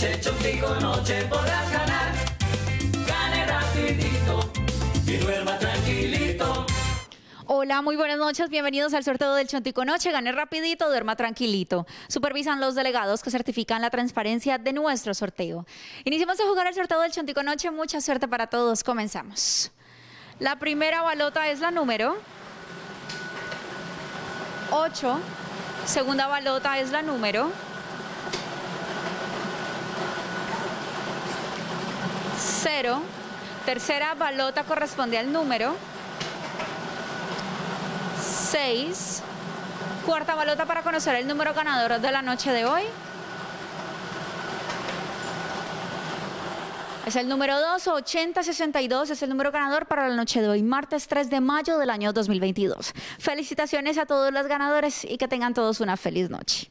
Chontico noche podrás ganar. Gane rapidito y duerma tranquilito. Hola, muy buenas noches. Bienvenidos al sorteo del Chontico Noche. Gane rapidito, duerma tranquilito. Supervisan los delegados que certifican la transparencia de nuestro sorteo. Iniciamos a jugar el sorteo del Chontico Noche. Mucha suerte para todos. Comenzamos. La primera balota es la número 8. Segunda balota es la número 0. Tercera balota corresponde al número 6. Cuarta balota para conocer el número ganador de la noche de hoy. Es el número 2, 8062, es el número ganador para la noche de hoy, martes 3 de mayo del año 2022. Felicitaciones a todos los ganadores y que tengan todos una feliz noche.